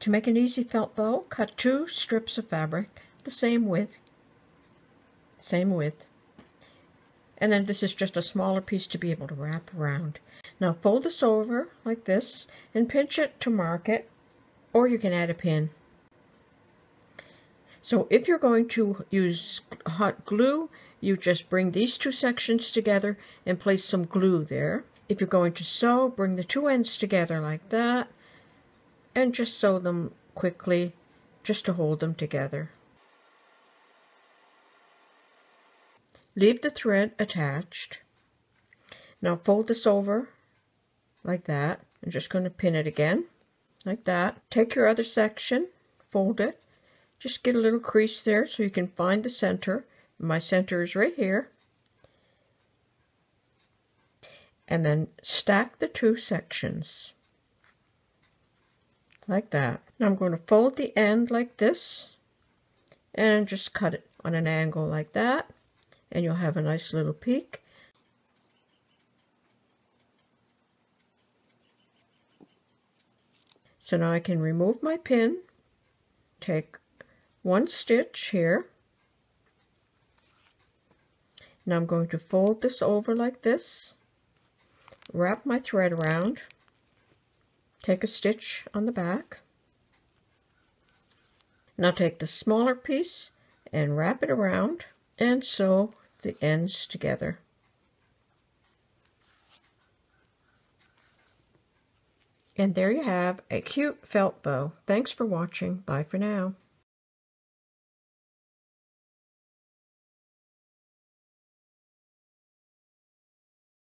To make an easy felt bow, cut two strips of fabric, the same width, same width, and then this is just a smaller piece to be able to wrap around. Now fold this over like this and pinch it to mark it, or you can add a pin. So if you're going to use hot glue, you just bring these two sections together and place some glue there. If you're going to sew, bring the two ends together like that and just sew them quickly just to hold them together. Leave the thread attached. Now fold this over like that. I'm just going to pin it again like that. Take your other section, fold it. Just get a little crease there so you can find the center. My center is right here. And then stack the two sections like that. Now I'm going to fold the end like this and just cut it on an angle like that and you'll have a nice little peak. So now I can remove my pin, take one stitch here. Now I'm going to fold this over like this, wrap my thread around, take a stitch on the back. Now take the smaller piece and wrap it around and sew the ends together. And there you have a cute felt bow. Thanks for watching. Bye for now.